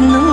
ನಾನು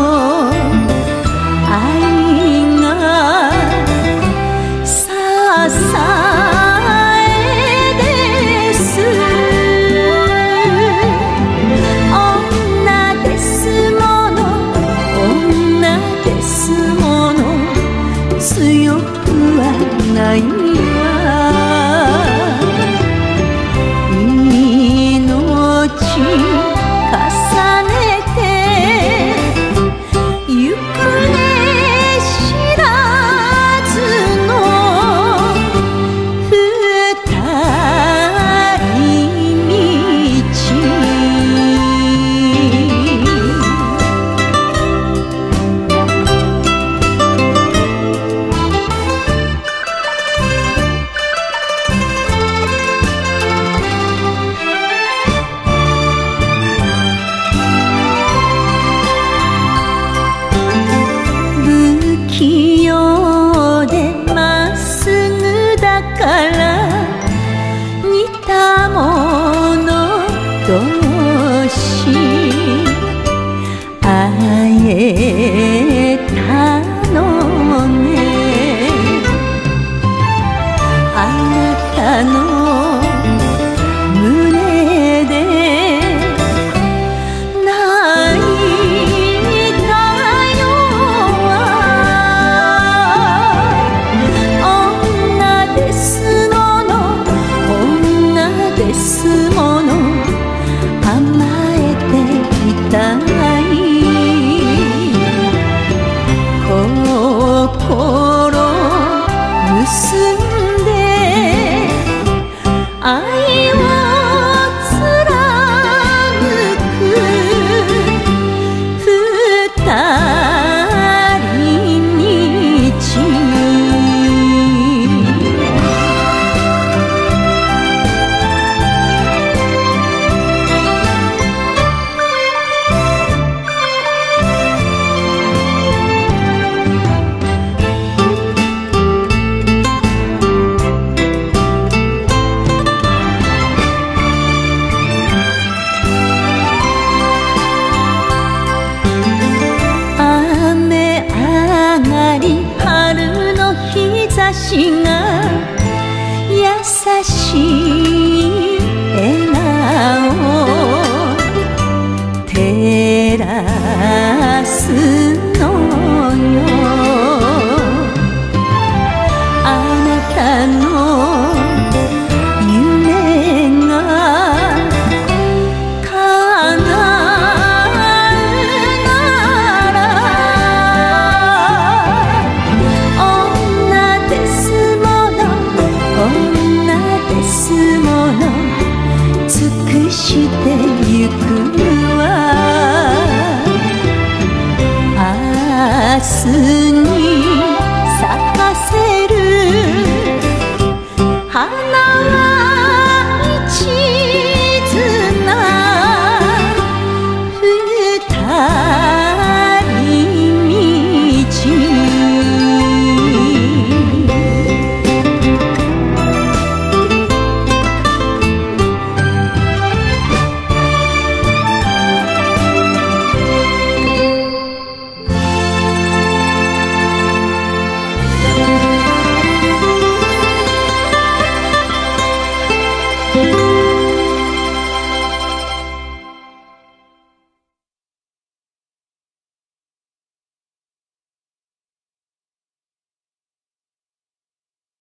しいして